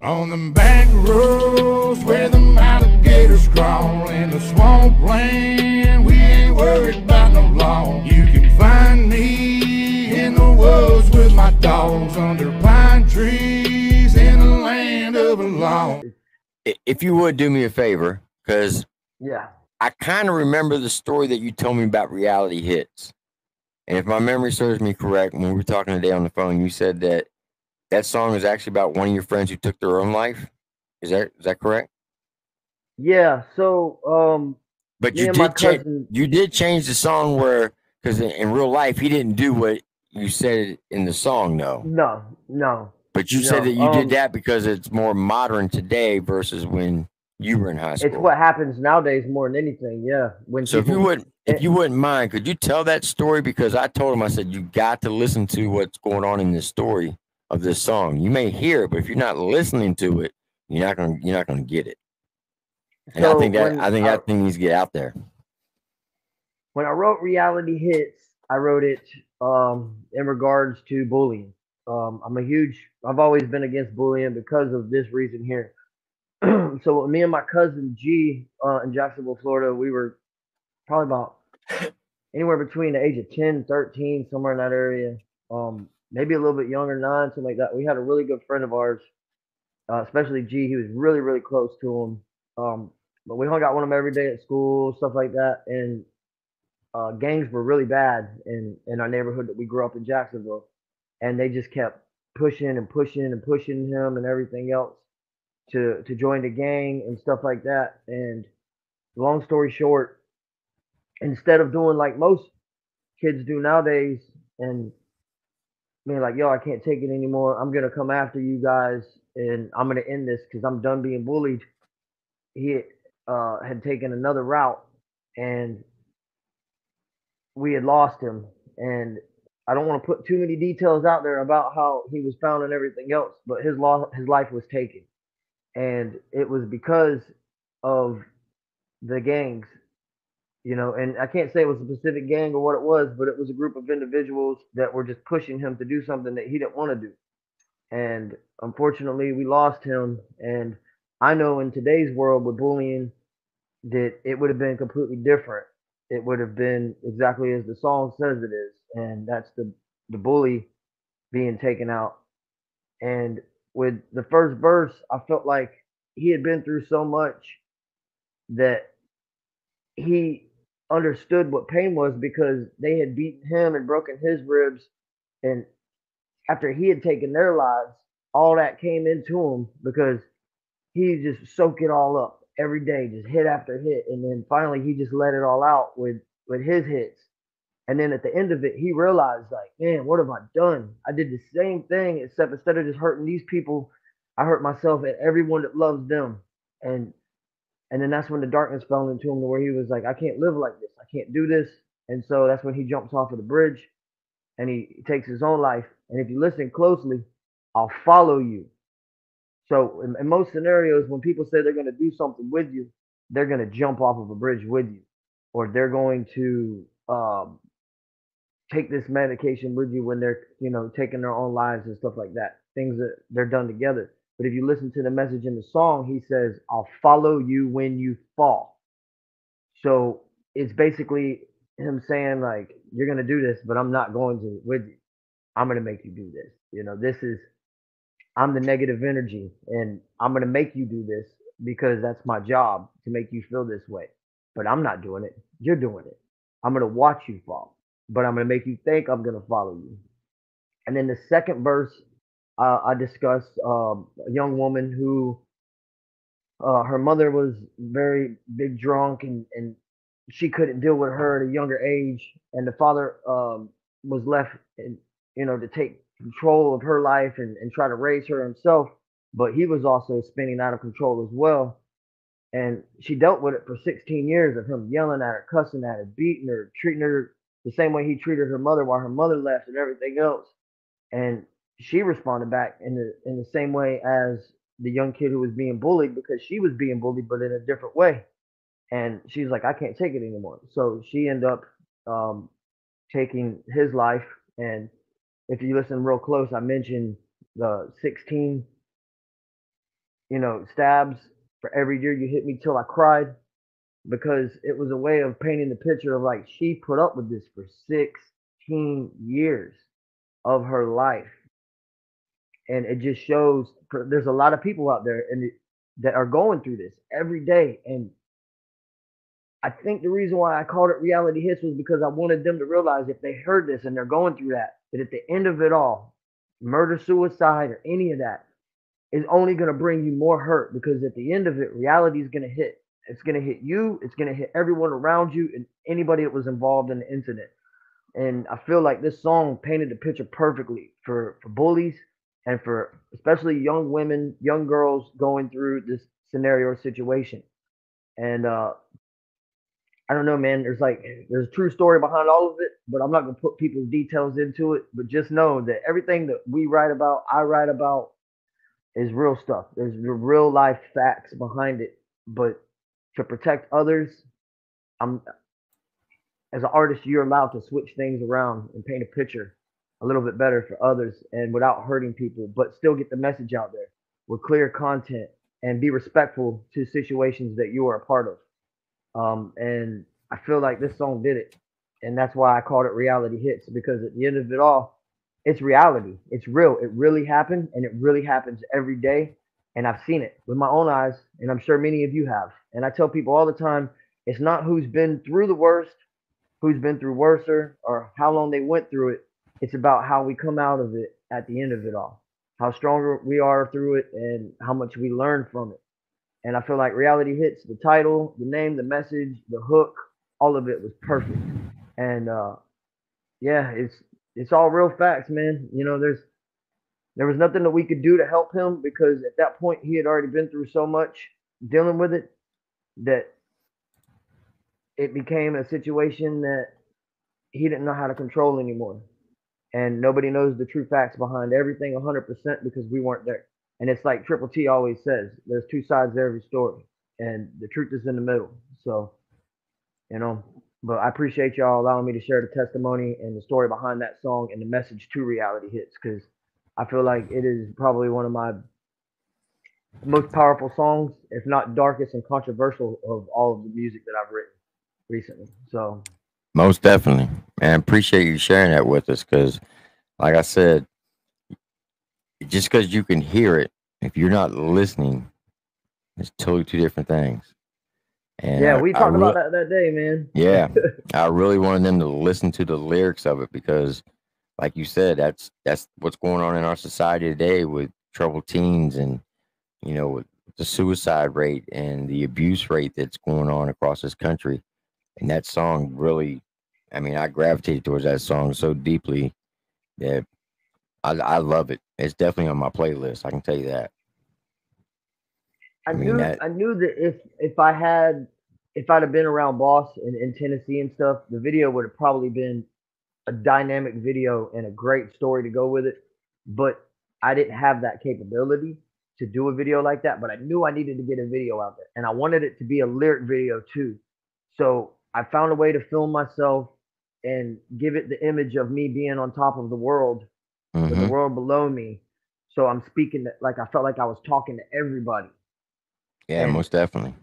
On the back roads where the alligators crawl in the swampland, we ain't worried about no law. You can find me in the woods with my dogs under pine trees in the land of the law. If you would do me a favor, because Yeah. I kind of remember the story that you told me about reality hits. And if my memory serves me correct, when we were talking today on the phone, you said that that song is actually about one of your friends who took their own life. Is that is that correct? Yeah. So um But you did change. cousin You did change the song where, because in, in real life he didn't do what you said in the song, no. no, no. But you said that you um, did that because it's more modern today versus when you were in high school. It's what happens nowadays more than anything. Yeah. When So if you wouldn't, if you wouldn't mind, could you tell that story? Because I told him, I said you got to listen to what's going on in this story of this song. You may hear it, but if you're not listening to it, you're not gonna you're not gonna get it. And I think that I think I- that thing needs to get out there. when I wrote Reality Hits, I wrote it um, in regards to bullying. Um, I'm a huge, I've always been against bullying because of this reason here. so me and my cousin G uh, in Jacksonville, Florida, we were probably about anywhere between the age of 10, 13, somewhere in that area. Um, maybe a little bit younger, nine, something like that. We had a really good friend of ours, uh, especially G. He was really, really close to him. Um, but we hung out with him every day at school, stuff like that. And uh, gangs were really bad in in our neighborhood that we grew up in Jacksonville, and they just kept pushing and pushing and pushing him and everything else to to join the gang and stuff like that. And long story short, instead of doing like most kids do nowadays and being like, "Yo, I can't take it anymore. I'm gonna come after you guys and I'm gonna end this because I'm done being bullied," he uh, had taken another route and we had lost him and I don't want to put too many details out there about how he was found and everything else, but his law his life was taken. And it was because of the gangs, you know, and I can't say it was a specific gang or what it was, but it was a group of individuals that were just pushing him to do something that he didn't want to do. And unfortunately, we lost him. And I know in today's world with bullying that it would have been completely different it would have been exactly as the song says it is, and that's the the bully being taken out. And with the first verse, I felt like he had been through so much that he understood what pain was because they had beaten him and broken his ribs, and after he had taken their lives, all that came into him because he just soaked it all up every day, just hit after hit, and then finally he just let it all out with with his hits. And then at the end of it, he realized, like, man, what have I done? I did the same thing, except instead of just hurting these people, I hurt myself and everyone that loves them. And and then that's when the darkness fell into him, to where he was like, I can't live like this. I can't do this. And so that's when he jumps off of the bridge, and he, takes his own life. And if you listen closely, I'll follow you. So in, in most scenarios, when people say they're going to do something with you, they're going to jump off of a bridge with you, or they're going to um, take this medication with you when they're you know taking their own lives and stuff like that. Things that they're done together. But if you listen to the message in the song, he says, "I'll follow you when you fall." So it's basically him saying like, "You're going to do this, but I'm not going to with you. I'm going to make you do this." You know, this is I'm the negative energy and I'm going to make you do this because that's my job to make you feel this way. But I'm not doing it. You're doing it. I'm going to watch you fall, but I'm going to make you think I'm going to follow you. And then the second verse, uh, I discuss um, a young woman who uh, her mother was very big drunk and, and she couldn't deal with her at a younger age. And the father um, was left, in, you know, to take control of her life and, and try to raise her himself, but he was also spinning out of control as well. And she dealt with it for 16 years of him yelling at her, cussing at her, beating her, treating her the same way he treated her mother while her mother left and everything else. And she responded back in the in the same way as the young kid who was being bullied because she was being bullied but in a different way. And she's like, I can't take it anymore. So she ended up um, taking his life and if you listen real close, I mentioned the 16, you know, stabs for every year you hit me till I cried because it was a way of painting the picture of like she put up with this for 16 years of her life. And it just shows there's a lot of people out there and that are going through this every day. And I think the reason why I called it reality hits was because I wanted them to realize if they heard this and they're going through that, that at the end of it all, murder, suicide, or any of that is only going to bring you more hurt because at the end of it, reality is going to hit. It's going to hit you. It's going to hit everyone around you and anybody that was involved in the incident. And I feel like this song painted the picture perfectly for, for bullies and for especially young women, young girls going through this scenario or situation. And uh, I don't know, man. There's like there's a true story behind all of it, but I'm not gonna put people's details into it. But just know that everything that we write about, I write about, is real stuff. There's the real life facts behind it. But to protect others, I'm as an artist, you're allowed to switch things around and paint a picture a little bit better for others and without hurting people, but still get the message out there with clear content and be respectful to situations that you are a part of. Um, and I feel like this song did it. And that's why I called it reality hits because at the end of it all, it's reality. It's real. It really happened and it really happens every day. And I've seen it with my own eyes, and I'm sure many of you have. And I tell people all the time it's not who's been through the worst, who's been through worser, or how long they went through it. It's about how we come out of it at the end of it all, how stronger we are through it, and how much we learn from it. And I feel like reality hits the title, the name, the message, the hook, all of it was perfect. And uh, yeah, it's it's all real facts, man. You know, there's there was nothing that we could do to help him because at that point he had already been through so much dealing with it that it became a situation that he didn't know how to control anymore. And nobody knows the true facts behind everything 100% because we weren't there. And it's like Triple T always says, there's two sides to every story, and the truth is in the middle. So, you know, but I appreciate y'all allowing me to share the testimony and the story behind that song and the message to reality hits because I feel like it is probably one of my most powerful songs, if not darkest and controversial of all of the music that I've written recently. So, most definitely, and appreciate you sharing that with us because, like I said, just because you can hear it, if you're not listening, it's totally two different things. And yeah, we talked about that that day, man. Yeah, I really wanted them to listen to the lyrics of it because, like you said, that's that's what's going on in our society today with troubled teens and you know with the suicide rate and the abuse rate that's going on across this country. And that song really, I mean, I gravitated towards that song so deeply that I, I love it. It's definitely on my playlist. I can tell you that. I, I mean, knew that, I knew that if if I had if I'd have been around Boss in, in Tennessee and stuff, the video would have probably been a dynamic video and a great story to go with it. But I didn't have that capability to do a video like that. But I knew I needed to get a video out there, and I wanted it to be a lyric video too. So I found a way to film myself and give it the image of me being on top of the world mm-hmm. with the world below me. So I'm speaking to, like I felt like I was talking to everybody. Yeah, and, most definitely.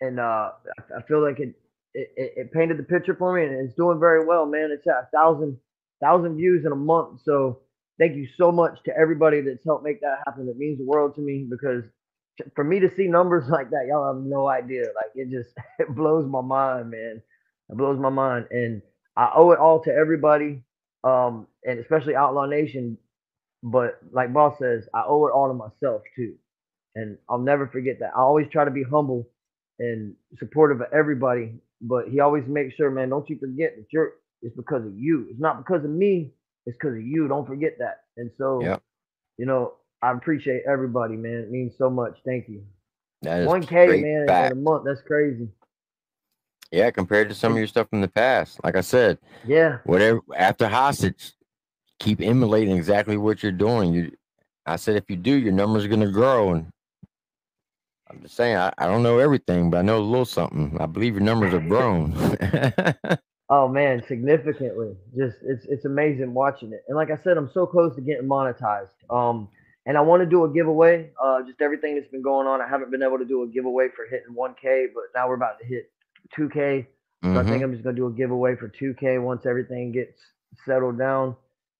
And uh, I feel like it, it it painted the picture for me, and it's doing very well, man. It's at a thousand thousand views in a month. So thank you so much to everybody that's helped make that happen. It means the world to me because for me to see numbers like that, y'all have no idea. Like it just it blows my mind, man. It blows my mind, and I owe it all to everybody um, and especially Outlaw Nation. But like Boss says, I owe it all to myself too, and I'll never forget that. I always try to be humble and supportive of everybody, but he always makes sure, man, don't you forget that you're. It's because of you. It's not because of me. It's because of you. Don't forget that. And so, yeah. you know, I appreciate everybody, man. It means so much. Thank you. 1K, man, in a month. That's crazy. Yeah, compared to some of your stuff from the past. Like I said, yeah. Whatever after hostage, keep emulating exactly what you're doing. You I said if you do, your numbers are gonna grow. And I'm just saying, I, I don't know everything, but I know a little something. I believe your numbers have grown. Oh man, significantly. Just it's it's amazing watching it. And like I said, I'm so close to getting monetized. Um, and I want to do a giveaway. Uh, just everything that's been going on. I haven't been able to do a giveaway for hitting 1K, but now we're about to hit 2K. So I Mhm. think I'm just gonna do a giveaway for 2K once everything gets settled down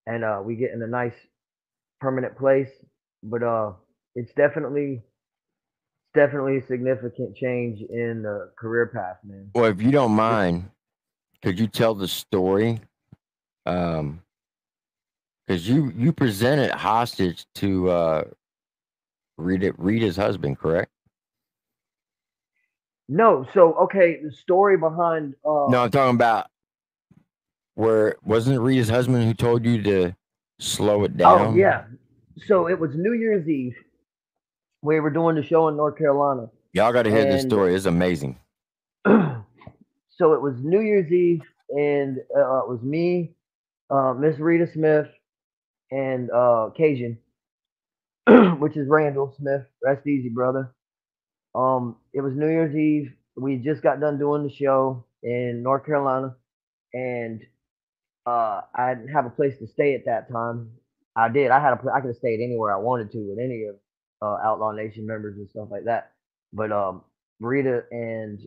and uh, we get in a nice permanent place. But uh, it's definitely it's definitely a significant change in the career path, man. Well, if you don't mind, could you tell the story? Um, because you you presented hostage to uh Rita Rita's husband, correct? No, so okay, the story behind uh, No, I'm talking about where wasn't it Rita's husband who told you to slow it down? Oh yeah. So it was New Year's Eve. We were doing the show in North Carolina. Y'all got to hear this story. It's amazing. so it was New Year's Eve, and uh, it was me, uh, Miss Rita Smith, and uh, Cajun, which is Randall Smith. Rest easy, brother. Um, it was New Year's Eve. We just got done doing the show in North Carolina, and uh, I didn't have a place to stay at that time. I did. I had a. place. I could have stayed anywhere I wanted to with any of uh, Outlaw Nation members and stuff like that. But um, Rita and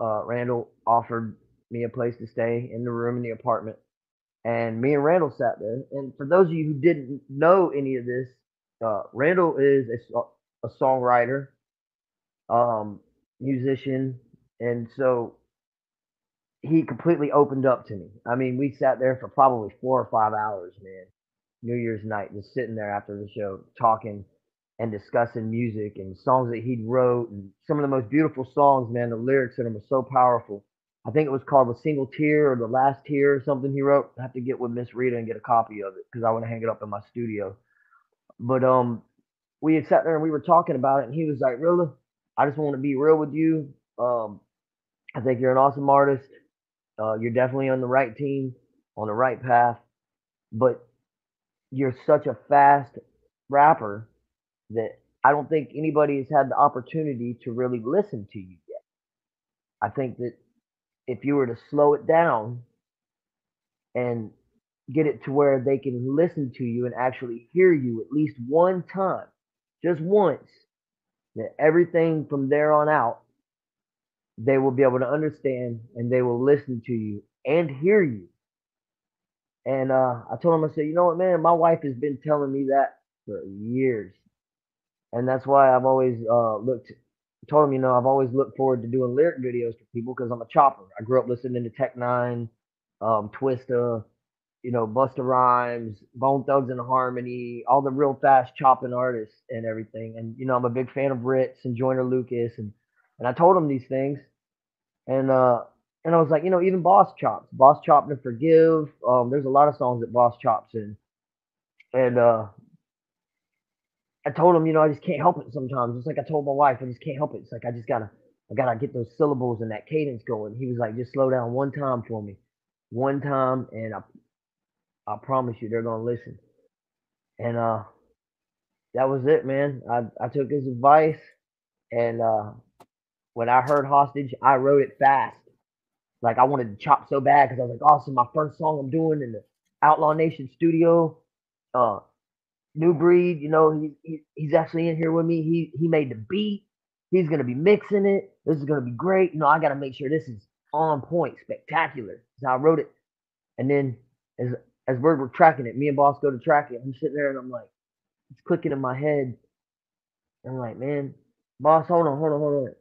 uh, Randall offered me a place to stay in the room in the apartment, and me and Randall sat there. And for those of you who didn't know any of this, uh, Randall is a, a songwriter, um, musician, and so he completely opened up to me. I mean, we sat there for probably four or five hours, man. New Year's night, just sitting there after the show, talking and discussing music and songs that he'd wrote and some of the most beautiful songs, man. The lyrics in them are so powerful. I think it was called "The Single Tear" or "The Last Tear" or something he wrote. I have to get with Miss Rita and get a copy of it because I want to hang it up in my studio. But um, we had sat there and we were talking about it, and he was like, "Rilla, I just want to be real with you. Um, I think you're an awesome artist. Uh, you're definitely on the right team, on the right path, but you're such a fast rapper that I don't think anybody has had the opportunity to really listen to you yet. I think that if you were to slow it down and get it to where they can listen to you and actually hear you at least one time, just once, that everything from there on out, they will be able to understand and they will listen to you and hear you. And uh, I told him, I said, you know what, man, my wife has been telling me that for years. And that's why I've always uh, looked, told him, you know, I've always looked forward to doing lyric videos for people because I'm a chopper. I grew up listening to Tech N9ne, um, Twista, you know, Busta Rhymes, Bone Thugs-n-Harmony, all the real fast chopping artists and everything. And you know, I'm a big fan of Rittz and Joyner Lucas, and and I told him these things, and uh, and I was like, you know, even Boss chops, Boss chopped and Forgive. Um, there's a lot of songs that Boss chops in, and uh, I told him, you know, I just can't help it sometimes. It's like I told my wife, I just can't help it. It's like I just gotta, I gotta get those syllables and that cadence going. He was like, just slow down one time for me, one time, and I, I promise you, they're gonna listen. And uh, that was it, man. I I took his advice, and uh, when I heard hostage, I wrote it fast. Like I wanted to chop so bad because I was like, awesome, my first song I'm doing in the Outlaw Nation studio. Uh, Nu Breed, you know, he, he he's actually in here with me. He he made the beat. He's gonna be mixing it. This is gonna be great. You know, I gotta make sure this is on point, spectacular. So I wrote it, and then as as we're, we're tracking it, me and Boss go to track it. I'm sitting there and I'm like, it's clicking in my head. I'm like, man, Boss, hold on, hold on, hold on.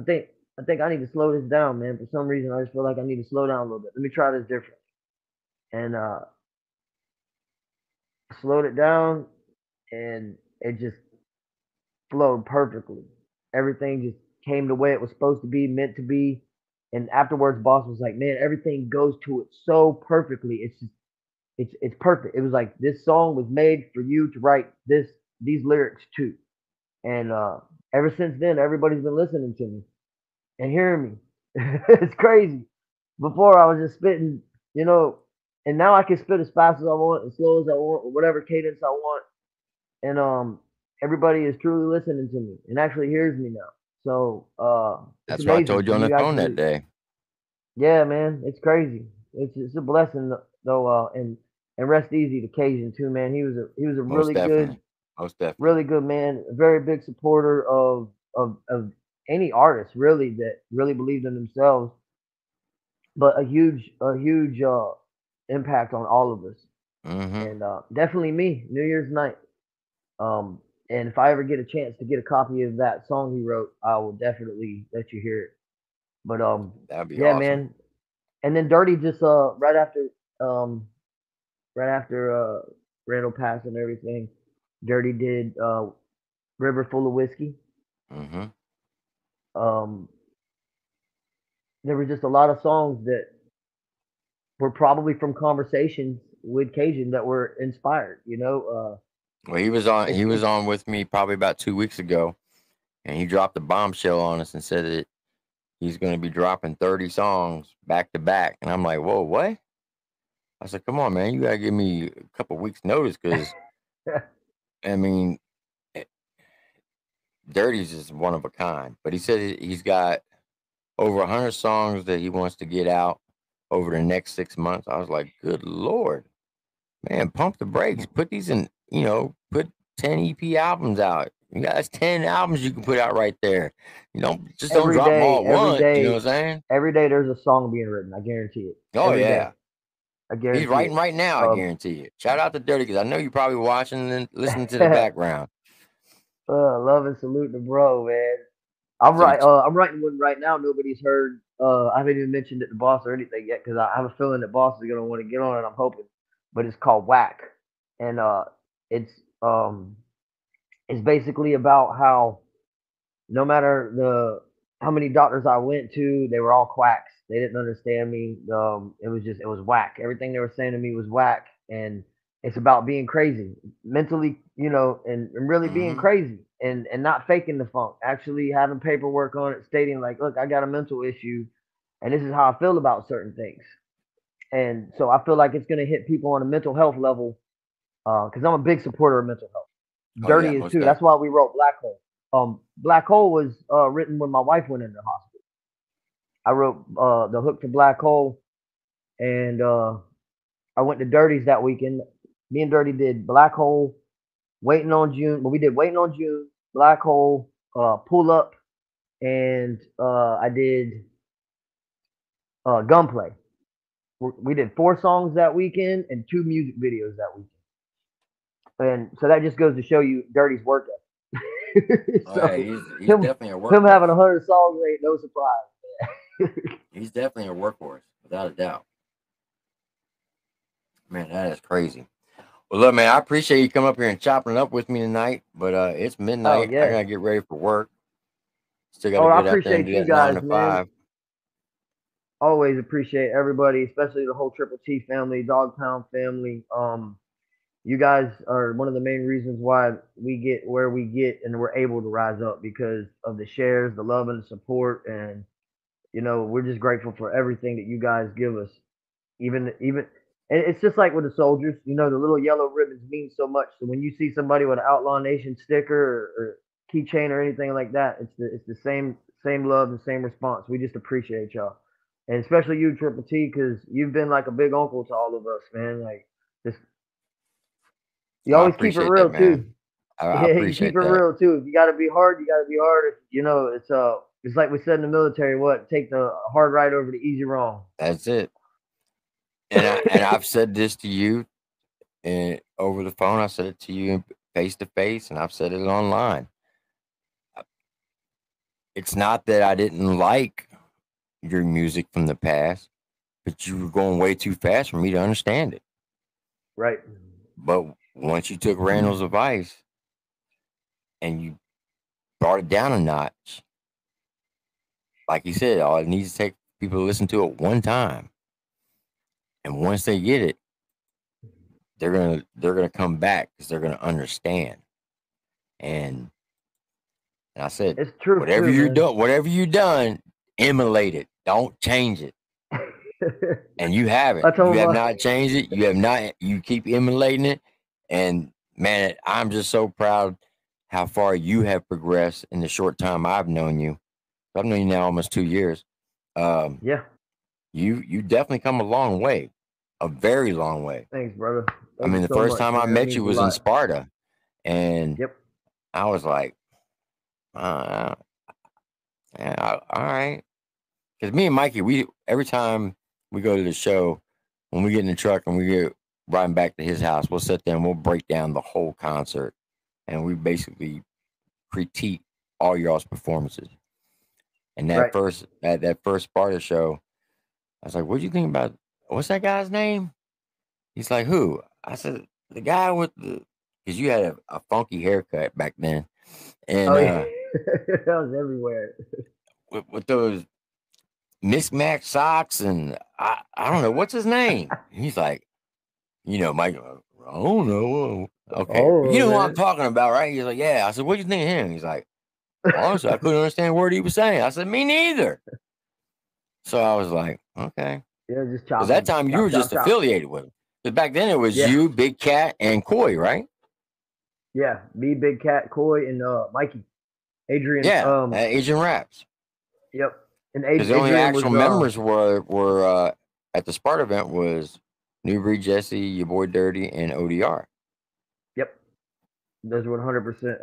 I think I think I need to slow this down, man. For some reason, I just feel like I need to slow down a little bit. Let me try this different. And uh, slowed it down, and it just flowed perfectly. Everything just came the way it was supposed to be, meant to be. And afterwards, boss was like, "Man, everything goes to it so perfectly. It's just, it's it's perfect. It was like this song was made for you to write this these lyrics to." And uh, ever since then, everybody's been listening to me and hearing me. it's crazy. Before I was just spitting, you know, and now I can spit as fast as I want, as slow as I want, or whatever cadence I want. And um, everybody is truly listening to me and actually hears me now. So uh, That's what I told you on the phone that day. Yeah, man, it's crazy. It's it's a blessing though, uh, and and rest easy to Cajun too, man. He was a he was a Most really definitely. good, Most definitely. really good man. A very big supporter of of of any artist really that really believed in themselves, but a huge a huge uh impact on all of us, hmm and uh, definitely me. New Year's night. Um, and if I ever get a chance to get a copy of that song he wrote, I will definitely let you hear it. But um, That'd be yeah, awesome. man. And then Dirty just uh right after um right after uh Randall passed and everything, Dirty did uh River Full of Whiskey. hmm Um there were just a lot of songs that were probably from conversations with Cajun that were inspired, you know. Uh Well, he was on. He was on with me probably about two weeks ago, and he dropped a bombshell on us and said that he's going to be dropping thirty songs back to back. And I'm like, whoa, what? I said, come on, man, you got to give me a couple weeks notice because, I mean, eh, Dirty's is one of a kind. But he said he- he's got over hundred songs that he wants to get out over the next six months. I was like, good lord, man, pump the brakes. Put these in, you know, put 10 EP albums out. You guys 10 albums you can put out right there. You know, just don't Every drop them day, all at once. You know day. what I'm saying? every day there's a song being written, I guarantee it. Oh, Every day. yeah. I guarantee He's writing it. right now, I Um, guarantee you. Shout out to Dirty because I know you're probably watching and listening to the background. Uh, love and salute the bro, man. I'm right. Uh, I'm writing one right now. Nobody's heard. Uh, I haven't even mentioned it to boss or anything yet because I have a feeling that boss is gonna want to get on it. I'm hoping, but it's called Whack, and uh, it's um, it's basically about how no matter the how many doctors I went to, they were all quacks. They didn't understand me. Um, it was just it was whack. Everything they were saying to me was whack, and it's about being crazy, mentally, you know, and, and really being Mhm. crazy and and not faking the funk. Actually having paperwork on it stating like, look, I got a mental issue, and this is how I feel about certain things. And so I feel like it's gonna hit people on a mental health level, because I'm a big supporter of mental health. Oh, Dirty yeah, is too. That's why we wrote Black Hole. Um, Black Hole was uh, written when my wife went into the hospital. I wrote uh, the hook for Black Hole, and uh, I went to Dirty's that weekend. Me and Dirty did Black Hole, Waiting on June. But we did Waiting on June, Black Hole, uh, Pull Up, and uh, I did uh, Gunplay. We did four songs that weekend and two music videos that weekend. And so that just goes to show you Dirty's work ethic. Oh, yeah, he's, he's him- definitely a workhorse. him having a hundred songs ain't no surprise. He's definitely a workhorse, without a doubt. Man, that is crazy. Well, look, man, I appreciate you coming up here and chopping it up with me tonight, but uh it's midnight. I yeah. gotta get ready for work. Still Oh, gotta get out there and appreciate do you that nine guys, to man. five. Always appreciate everybody, especially the whole Triple T family, Dogtown family. Um, you guys are one of the main reasons why we get where we get and we're able to rise up because of the shares, the love and the support, and you know we're just grateful for everything that you guys give us. Even even and it's just like with the soldiers, you know, the little yellow ribbons mean so much. So when you see somebody with an Outlaw Nation sticker or, or keychain or anything like that, it's the it's the same same love and same response. We just appreciate y'all, and especially you, Triple T, because you've been like a big uncle to all of us, man. Like just you always keep it real that, too. I, I yeah, you keep it that. real too. If you got to be hard, you got to be hard. If, you know, it's uh, it's like we said in the military. What take the hard right over the easy wrong. That's it. And I, and I've said this to you and over the phone. I said it to you face to face, and I've said it online. It's not that I didn't like your music from the past, but you were going way too fast for me to understand it. Right. But once you took Randall's advice and you brought it down a notch, like you said, all it needs to take people to listen to it one time. And once they get it, they're gonna they're gonna come back because they're gonna understand. And, and I said, It's true. whatever too, you're man. done, whatever you done, emulate it. Don't change it. and you haven't. You have not changed it. You have not. You keep emulating it, and man, I'm just so proud how far you have progressed in the short time I've known you. I've known you now almost two years. Um, yeah. You you definitely come a long way, a very long way. Thanks, brother. I mean, the so first much, time I. That met you was in. Sparta, and Yep. I was like, uh, yeah, all right. Because me and Mikey, we every time we go to the show, when we get in the truck and we get riding back to his house, we'll sit there and we'll break down the whole concert, and we basically critique all y'all's performances. And that Right. first that that first Sparta show, I was like, "What do you think about what's that guy's name?" He's like, "Who?" I said, "The guy with the," because you had a, a funky haircut back then, and Oh, uh, yeah. that was everywhere. with, with those mismatched socks and I, I don't know what's his name. He's like, you know, Mike. I don't know. Okay, Oh, you know who I'm talking about, right? He's like, yeah. I said, what do you think of him? He's like, honestly, I couldn't understand a word he was saying. I said, me neither. So I was like, okay. Yeah, just chop. Because that 'em. time you Chop, were chop, just chop. affiliated with him. Because back then it was Yeah. you, Big Cat, and Coy, right? Yeah, me, Big Cat, Coy, and uh, Mikey, Adrian. yeah, Um. at Asian Raps. Yep. And Ad- Because the only Adrian was, actual uh, members were were uh, at the Sparta event was Nu Breed Jesse, your boy Dirty, and ODR. Yep. Those were 100 percent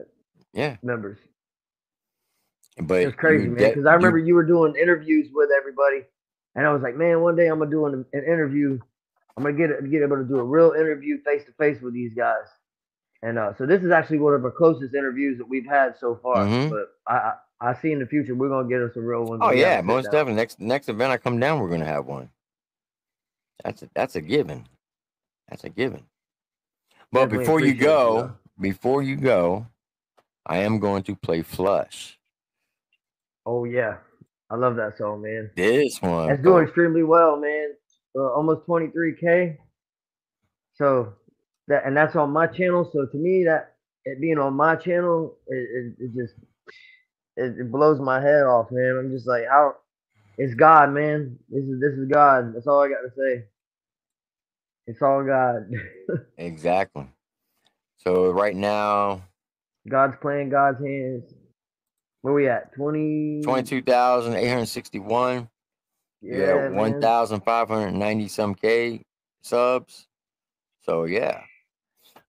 Yeah, members. but It was crazy, man. Because I you- remember you were doing interviews with everybody, and I was like, man, one day I'm gonna do an, an interview. I'm gonna get get able to do a real interview face to face with these guys. And uh, so this is actually one of our closest interviews that we've had so far. Mhm. But I, I I see in the future we're gonna get us a real one. oh yeah, most definitely. Next next event I come down, we're gonna have one. That's a, that's a given. That's a given. But Definitely before you go, before you go, I am going to play Flush. Oh yeah, I love that song, man. This one. That's doing extremely well, man. Uh, almost 23k. So that and that's on my channel. So to me, that it being on my channel, it, it, it just it, it blows my head off, man. I'm just like, how? It's God, man. This is this is God. That's all I got to say. It's all God. Exactly. So right now, God's playing God's hands. Where we at? 20. twenty-two thousand eight hundred sixty-one. Yeah, Yeah, one thousand five hundred ninety some k subs. So yeah.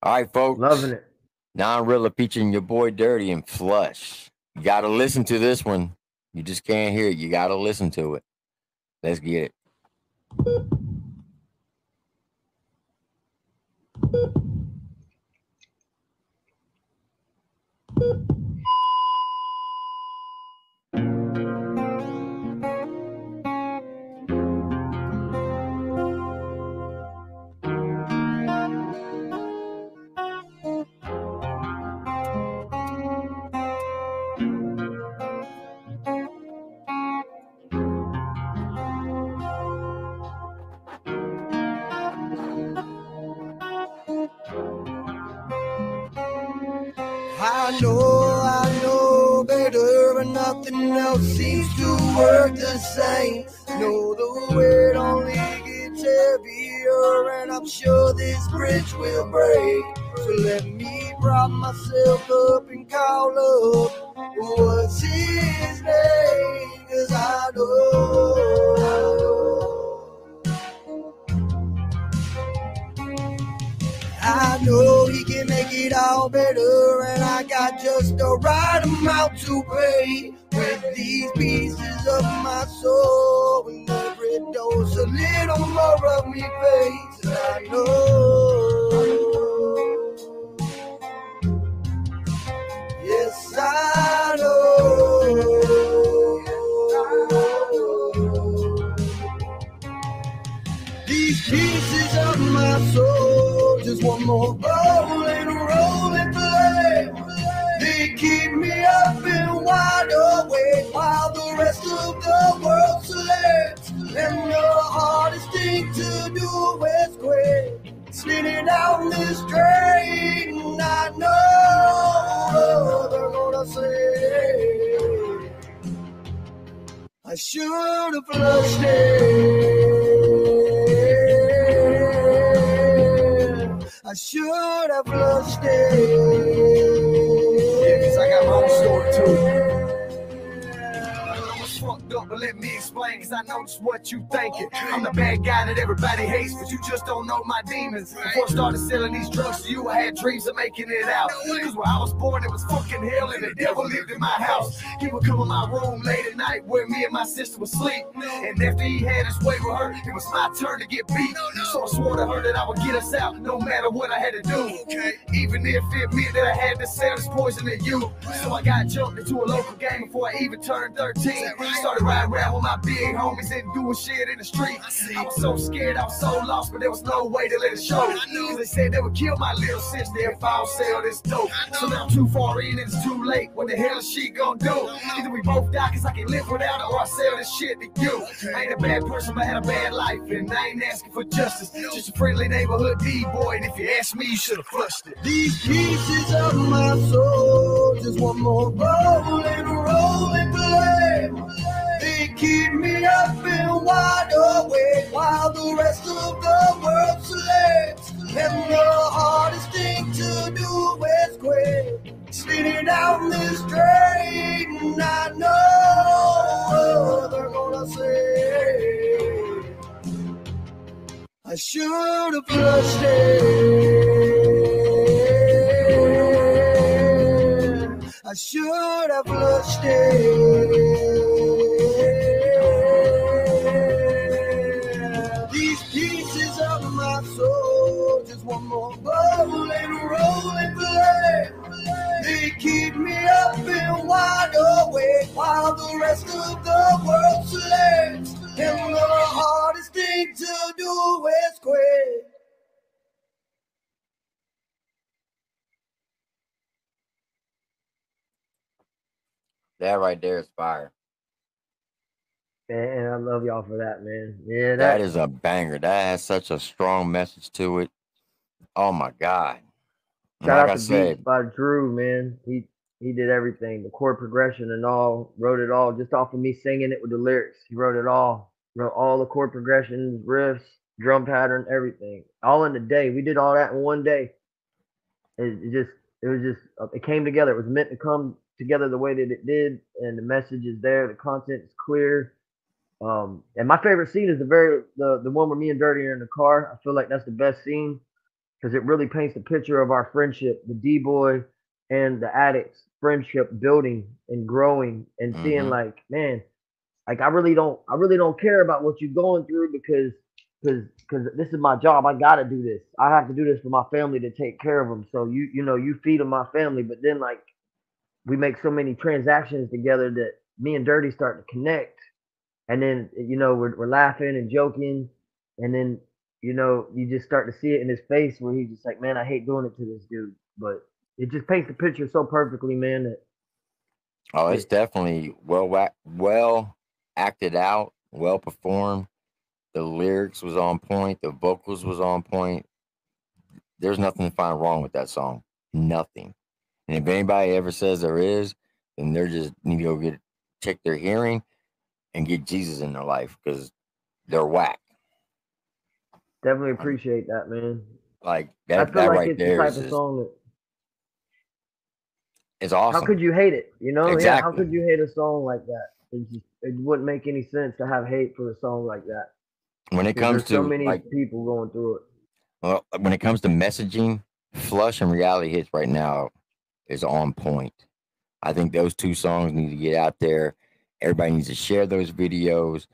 All right, folks. Loving it. NoneRealA featuring your boy Dirty and Flush. You gotta listen to this one. You just can't hear it. You gotta listen to it. Let's get it. I know, I know better, and nothing else seems to work the same. Know the weight only gets heavier, and I'm sure this bridge will break. So let me prop myself up and call up. What's his name? Cause I know. I know he can make it all better, I just the right amount to pay with these pieces of my soul. And every dose, a little more of me face, and I know. Yes, I know. These pieces of my soul just one more roll and roll and play. They keep me up and wide awake while the rest of the world sleeps. And the hardest thing to do is quit. Spinning down this drain, I know they're gonna say. I should have flushed it. I should have flushed it. I got my own story, too. I was fucked up, but let me explain. cause I know just what you thinking. I'm the bad guy that everybody hates, but you just don't know my demons. Before I started selling these drugs to you, I had dreams of making it out. Cause where I was born, it was fucking hell, and the devil lived in my house. He would come in my room late at night where me and my sister would sleep. And after he had his way with her, it was my turn to get beat. So I swore to her that I would get us out no matter what I had to do. Even if it meant that I had to sell this poison to you. So I got jumped into a local game before I even turned 13. Started riding around with my big homies and doing shit in the street. I I was so scared, I was so lost, but there was no way to let it show. Cause they said they would kill my little sister if I don't sell this dope. So now I'm too far in, it's too late. What the hell is she gonna do? Either we both die cause I can live without her or I sell this shit to you. I ain't a bad person, but I had a bad life. And I ain't asking for justice. Just a friendly neighborhood D-boy. And if you ask me, you should have flushed it. These pieces of my soul just want more roll and roll and play. Keep me up and wide awake while the rest of the world sleeps. And the hardest thing to do is quit. Speeding down this drain, I know they're gonna say. I should have flushed it. I should have flushed it. That right there is fire. And I love y'all for that, man. Yeah, that, That is a banger. That has such a strong message to it. Oh my God. Shout like out I to said, Beats by Drew, man. He he did everything, the chord progression and all, wrote it all just off of me singing it with the lyrics. He wrote it all, wrote all the chord progressions, riffs, drum pattern, everything, all in a day. We did all that in one day. It, it just, it was just, it came together. It was meant to come together the way that it did, and the message is there. The content is clear. Um, and my favorite scene is the very the the one where me and Dirty are in the car. I feel like that's the best scene because it really paints the picture of our friendship, the D boy and the addicts friendship building and growing and seeing Mhm. like, man, like I really don't I really don't care about what you're going through because because because this is my job. I gotta do this. I have to do this for my family to take care of them. So you you know you feed them my family, but then like we make so many transactions together that me and Dirty start to connect, and then you know we're we're laughing and joking, and then you know you just start to see it in his face where he's just like, man, I hate doing it to this dude, but it just paints the picture so perfectly, man. That oh, it's definitely well well acted out, well performed. The lyrics was on point. The vocals was on point. There's nothing to find wrong with that song. Nothing. And if anybody ever says there is, then they're just need to go get check their hearing and get Jesus in their life because they're whack. definitely um, appreciate that, man. Like I that, feel that like right it's the there type is of just, song that it's awesome. how could you hate it? You know, yeah. How could you hate a song like that? It just it wouldn't make any sense to have hate for a song like that. when it comes there's to so many like people going through it. Well, when it comes to messaging, Flush and Reality Hits right now is on point. I think those two songs need to get out there. Everybody needs to share those videos,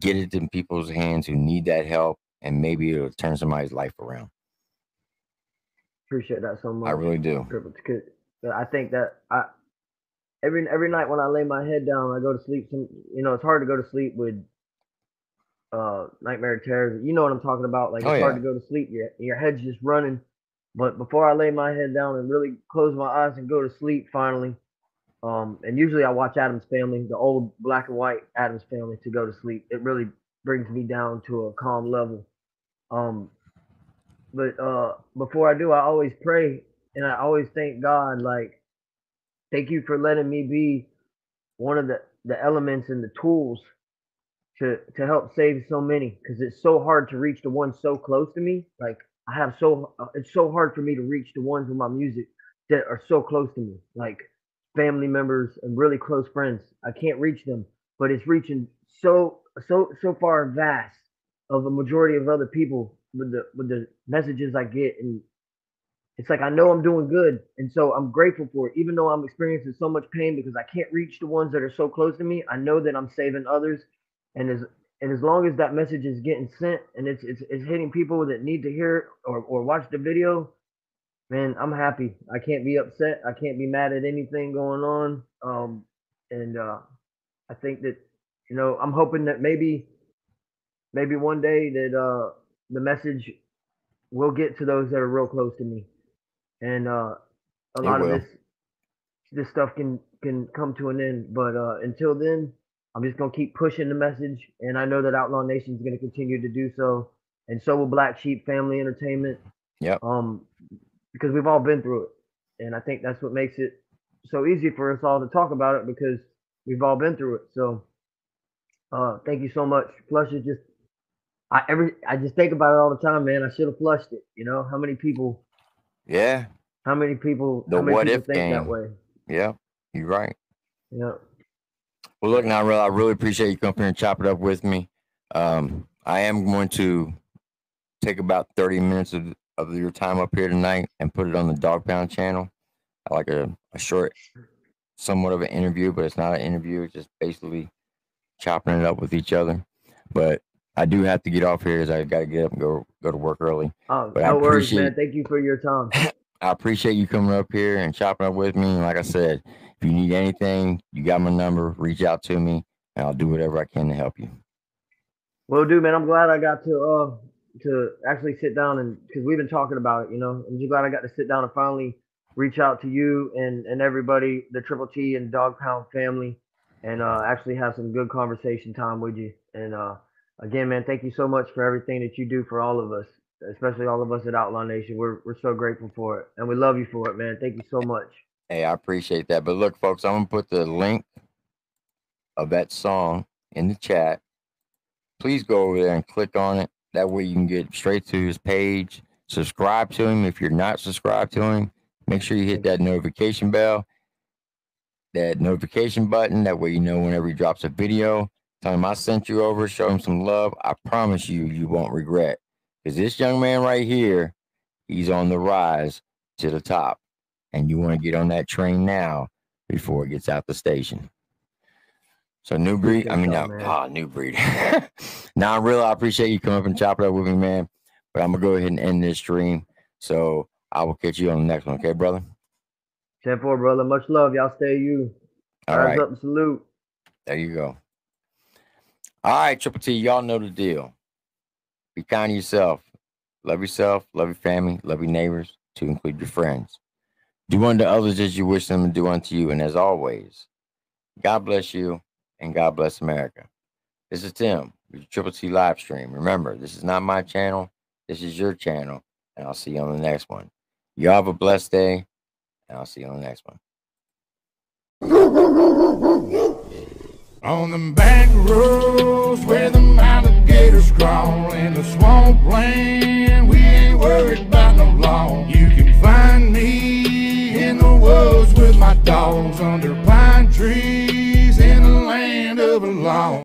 get it in people's hands who need that help, and maybe it'll turn somebody's life around. Appreciate that so much. I really do. Triple T. But I think that I every every night when I lay my head down, I go to sleep. Some you know, it's hard to go to sleep with uh nightmare terrors. You know what I'm talking about? Like Oh, it's hard to go to sleep. Your your head's just running. But before I lay my head down and really close my eyes and go to sleep finally, um, and usually I watch Addams Family, the old black and white Addams Family, to go to sleep. It really brings me down to a calm level. Um, but uh, before I do, I always pray and I always thank God. Like, thank you for letting me be one of the the elements and the tools to to help save so many. Because it's so hard to reach the ones so close to me. Like, I have so uh, it's so hard for me to reach the ones with my music that are so close to me. Like family members and really close friends. I can't reach them, but it's reaching so so so far vast of a majority of other people with the with the messages I get and it's like I know I'm doing good and so I'm grateful for it even though I'm experiencing so much pain because I can't reach the ones that are so close to me I know that I'm saving others and as and as long as that message is getting sent and it's it's, it's hitting people that need to hear it or, or watch the video man I'm happy. I can't be upset. I can't be mad at anything going on. Um and uh I think that you know I'm hoping that maybe maybe one day that uh the message will get to those that are real close to me. And uh a It lot of this this stuff can can come to an end. But uh until then i'm just gonna keep pushing the message and i know that Outlaw Nation is gonna continue to do so and so will black sheep family entertainment Yeah. um because we've all been through it and i think that's what makes it so easy for us all to talk about it because we've all been through it so uh thank you so much flush is just i every i just think about it all the time man i should have flushed it you know how many people Yeah. how many people The how many what people if think that game. way Yeah. You're right. yeah Well, look, now, I really appreciate you coming here and chop it up with me. Um, I am going to take about 30 minutes of, of your time up here tonight and put it on the Dog Pound channel. I like a, a short, somewhat of an interview, but it's not an interview. It's just basically chopping it up with each other. But I do have to get off here as I got to get up and go go to work early. oh, But I no worries man thank you for your time I appreciate you coming up here and chopping up with me. And like I said, if you need anything, you got my number. Reach out to me, and I'll do whatever I can to help you. Well, dude, man, I'm glad I got to uh to actually sit down and because we've been talking about it, you know. I'm just glad I got to sit down and finally reach out to you and and everybody, the Triple T and Dog Pound family, and uh actually have some good conversation time with you. And uh again, man, thank you so much for everything that you do for all of us, especially all of us at Outlaw Nation. We're we're so grateful for it, and we love you for it, man. Thank you so much. Hey, I appreciate that. But look, folks, I'm gonna put the link of that song in the chat. Please go over there and click on it. That way you can get straight to his page. Subscribe to him if you're not subscribed to him. Make sure you hit that notification bell, that notification button. That way you know whenever he drops a video. Tell him I sent you over. Show him some love. I promise you, you won't regret. Because this young man right here, he's on the rise to the top and you want to get on that train now before it gets out the station. So Nu Breed, I mean, ah, Nu Breed. now, I really I appreciate you coming up and chopping up with me, man. But I'm gonna go ahead and end this stream. So I will catch you on the next one, okay, brother? 10 4, brother. Much love. Y'all stay you. All Rise right, up and salute. there you go. All right, Triple T, y'all know the deal. Be kind to yourself. Love yourself, love your family, love your neighbors, to include your friends. Do unto others as you wish them to do unto you. And as always, God bless you and God bless America. This is Tim with Triple T live stream. Remember, this is not my channel. This is your channel. And I'll see you on the next one. You all have a blessed day. And I'll see you on the next one. On them back roads where the alligators crawl in the swampland, we ain't worried in the woods with my dogs under pine trees in the land of a law.